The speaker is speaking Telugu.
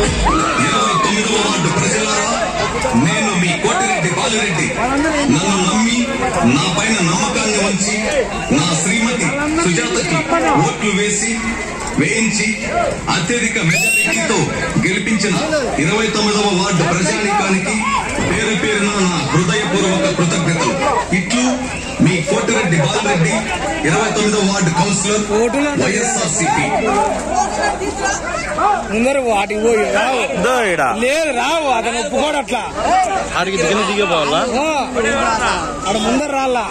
ఇరవై తొమ్మిదవ వార్డు ప్రజలారా నేను మీ కోటిరెడ్డి బాలిరెడ్డి నన్ను నమ్మి నా పైన నమ్మకాన్ని ఉంచి నా శ్రీమతి సుజాతకి ఓట్లు వేసి వేయించి అత్యధిక మెజారిటీతో గెలిపించిన ఇరవై తొమ్మిదవ వార్డు ప్రజానీకానికి పేరు పేరున నా హృదయపూర్వక కృతజ్ఞతలు. ఇట్లు మీ కోటిరెడ్డి బాలరెడ్డి ఇరవై తొమ్మిదవ వార్డు కౌన్సిలర్ వైఎస్ఆర్ సిపి ముందర వాటికి పోయి రావు దో ఈడ. లేదు రావు అతను ఒప్పుకోడు అట్లా. ఆడికి దిగిన దిగే పోవాలా? ఆడ ముందర రాలా.